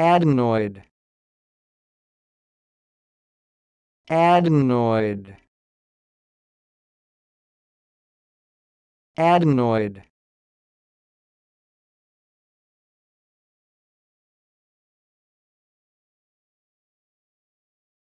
adenoid. Adenoid. Adenoid.